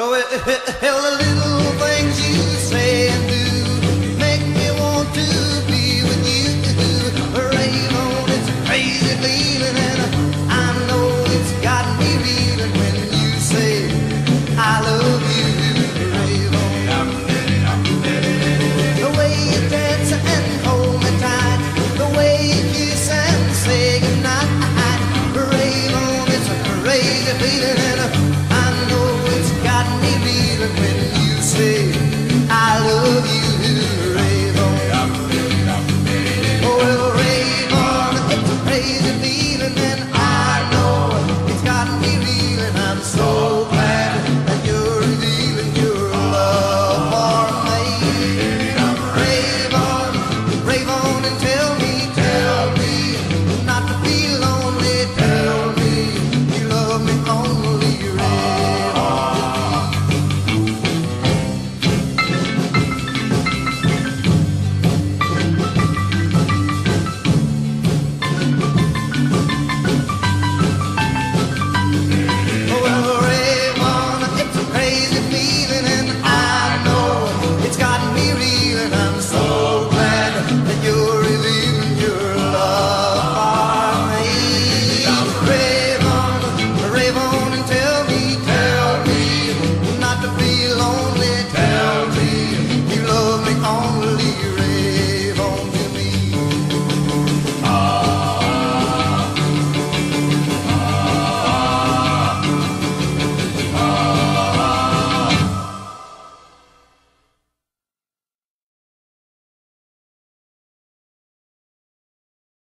Oh, hallelujah.